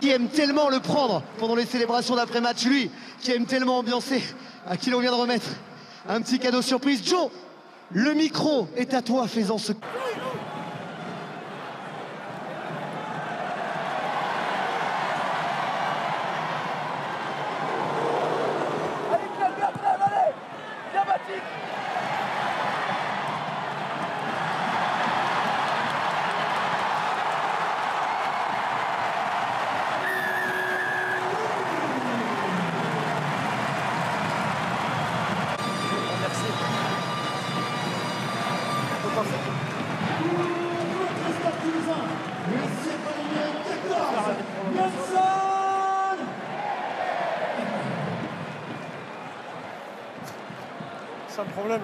qui aime tellement le prendre pendant les célébrations d'après-match, lui, qui aime tellement ambiancer, à qui l'on vient de remettre un petit cadeau surprise. Joe, le micro est à toi, faisant ce... problème.